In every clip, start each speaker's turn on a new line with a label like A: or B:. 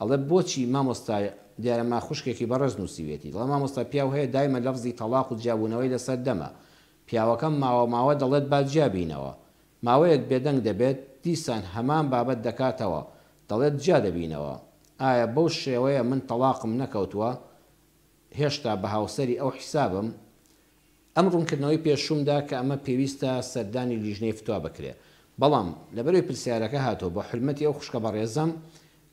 A: ئەڵێ بۆچی مامۆستای دیارە ما خوشکێکی بەڕز نووسیوێتی لە مامۆستا پیاو هەیە دایمە لەفزی تەلاق و جیاببوونەوەی لەسەر دەمە پیاوەکەم ماوە ماوە دەڵێت باجیابینەوە ماوەیەک بێدەنگ دەبێت دیسان هەمان بابەت دەکاتەوە دەڵێت جا دەبینەوە ئایا بەو شێوەیە من تەلاقم نەکەوتووە هێشتا بە هاوسەری ئەو حیسابم ئەم ڕوونکردنەوەی پێشومدا کە ئەمە پێویستە سەردانی لیژنەی فتووا بکرێ بەڵام لەبەروی پرسیارەکە هاتۆ بە حلمەتی ئەو خوشکە بەڕێزم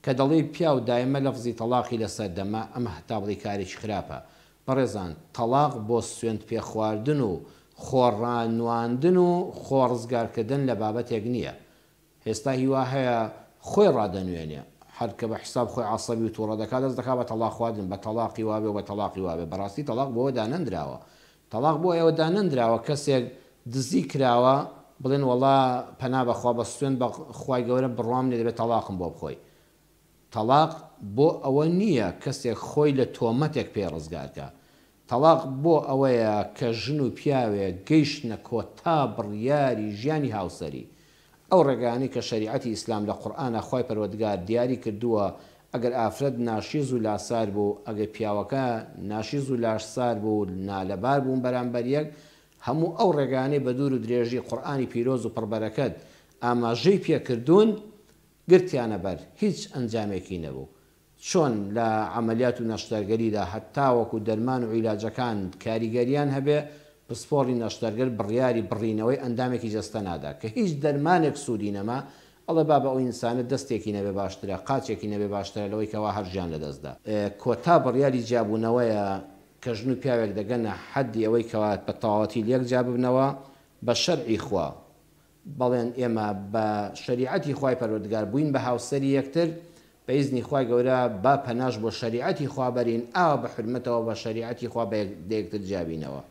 A: کە دەڵێ پیا و دایمە لەفزی تەلاقی لەسەر دەما ئەمە هەتابڵی کارێکی خراپە بەڕێزان تەلاق بۆ سوێنند پێ خواردن و خۆڕانواندن و خۆڕزگارکردن لە بابەتێک نییە هێستا هیوا هەیە خۆی ڕادەنوێنێ هەرکە بە حساب خۆی عسەبی و تووڕە دەکات دەست دەکا بە تەلاق خواردن بە تەلاقی وابێ بە تەلاقی وابێ بەڕاستی تەلاق بۆەوە دانەندراوە تەلاق بۆ ئێوە دانەندراوە کەسێک دزی کراوە بڵێن وڵا پەنا بەخوا بە سوێن بەخوای گەورە بڕام لێ دەبێت تەلاقم بۆ بخۆی تەلاق بۆ ئەوە نییە کەسێک خۆی لە تۆمەتێک پێڕزگارکە تەلاق بۆ ئەوەیە کە ژن و پیاوێ گەیشتە کۆتا بڕیاری ژیانی هاوسەری ئەو ڕێگانی کە شریعەتی ئیسلام لە قورآانە خی پەروەگار دیاری کردووە ئەگەر ئافرەت ناشیز و لاسار بوو ئەگەر پیاوەکە ناشیز و لاشسار بوو نالەبار بوون بەرامبەریەک هەموو ئەو ڕێگانەی بە دوور و درێژی قورآانی پیرۆز و پڕبەرەکەت ئاماژەی پێکردوون گرتیانە بەر هیچ ئەنجامێکی نەبوو چۆن لە ئەعملیات و نەشتەرگەریدا هەتاوەکو دەرمان و عیلاجەکان کاریگەریان هەبێ پسپۆری نەشتەرگەر بڕیاری بڕینەوەی ئەندامێکی جەستە نادا کە هیچ دەرمانێک سوودی نەما ئەڵە با بە ئەو ئینسانە دەستێکی نەبێ باشترە قاچێکی نەبێ باشترە لەوەی کەوا هەرژیان لەدەستدا کۆتا بڕیاری جیاببوونەوەیە کە ژن و پیاوێک دەگەنە حەدی ئەوەی کەوات بە تەواتی لەک جاببنەوە بە شەرعی خوا بەڵێن ئێمە بە شریعەتی خی پەرۆدگار بووین بە هاوسری یەکتر پێیزنی خی گەورە با پەناش بۆ شریعەتی خوابەرین ئاوا بە حرمەتەوە بە شریعەتی خوا یەکتر جابینەوە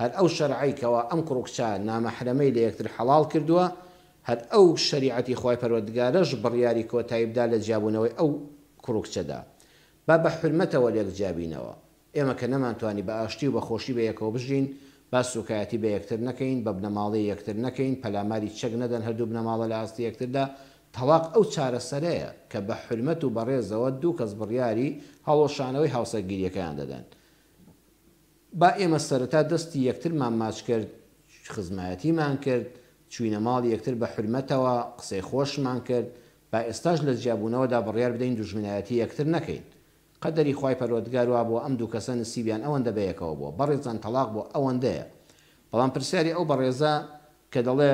A: هەر ئەو شەرعیکەوە ئەم کوڕکچە نامەحرەمەی لە یەکتر حەڵال کردووە هەر ئەو شریعەتی خی پەرۆدگارەش بڕیاری کۆتایبدا لە جیابونەوەی ئەو کوڕکچەدا با بە حرمەتەوە لێک جابینەوە ئێمە کە نەمانتوانی بە ئاشتی و بە خۆشی بە یەکەوە بژین با سوکایەتی بە یەکتر نەکەین بە بنەماڵی یەکتر نەکەین پەلاماری چەک نەدەن هەردوو بنەماڵە لە ئاستی یەکتردا تەواق ئەو چارەسەرەیە کە بە حلمەت و بەڕێزەوە دوو کەس بڕیاری هەڵۆشانەوەی هاوسەگیریەکەیان دەدەن. با ئێمە سەرەتا دەستی یەکترمان ماچ کرد خزمایەتیمان کرد چوینە ماڵ یەکتر بە حلمەتەوە قسەی خۆشمان کرد با ئێستاش لە جیاببوونەوەدا بڕیار بدەین دوژمنایەتی یەکتر نەکەین. قەدەری خی پەرۆدگاروا بۆ ئەم دوو کەسە نسیبیان ئەوەندە بەیەکەوە بۆ بەڕێزان تەلاق بۆ ئەوەندەیە بەڵام پرسیاری ئەو بەڕێزە کە دەڵێ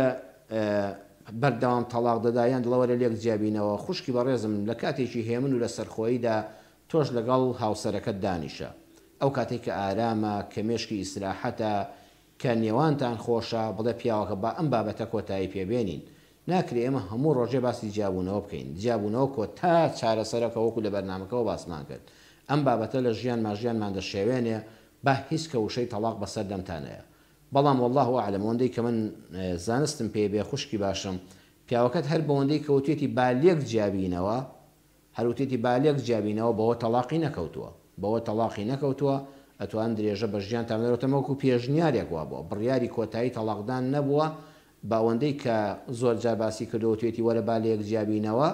A: بەردەوام تەلاق دەدایان دڵەوەرە لێک جیابینەوە خوشکی بەڕێزم لە کاتێکی هێمن و لە سەرخۆیدا تۆش لەگەڵ هاوسەرەکەت دانیشە ئەو کاتێک کە ئارامە کەمێشکی ئیسراحەتە کە نێوانتان خۆشە بڵێ پیاوەکە بە ئەم بابەتە کۆتایی پێبێنین ناکرێ ئێمە هەموو ڕۆژێ باسی جیاببوونەوە بکەین جیاببوونەوە کۆ تا چارەسەرەکە وەکو لە بەرنمەکەەوە باسمان کرد ئەم بابەتە لە ژیان ماژیانمان دەشێوێنێ با هیچ کە وشەی تەلاق بەسەر دەمتانەیە بەڵام والله عالمەوەندەی کە من زانستم پێ بێ خوشکی باشم پیاوەکەت هەر بەوەندەی کەوتێتی بالێک جیابینەوە هەروتێتی بالێک جیابینەوە بەوە تەلاقی نەکەوتووە بەوە تەلاقی نەکەوتووە ئەتوان درێژە بە ژیان تامەوەتەمەکو پێشنیارێک وا بووە بڕیاری کۆتایی تەلاقدان نەبووە باوەندەی کە زۆر جار باسی کردەوە توێتی وەرە بالەیەک جیابینەوە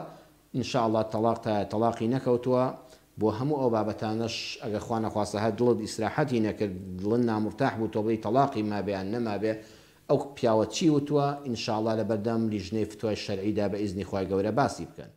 A: انشاءله تەلاق تا تەلاقی نەکەوتووە بۆ هەموو ئەو بابەتانش ئەگە خوانە خواستە هە دڵت ئیسراحەتی نەکرد دڵن نامرتاح بوو تۆڵی تەلاقی مابیان نەمابێ ئەو پیاوە چی وتووە ئینشاءله لە بەردەم لیژنەی فتوای شەرعیدا بە ئیزنی خی گەورە باسی بکەن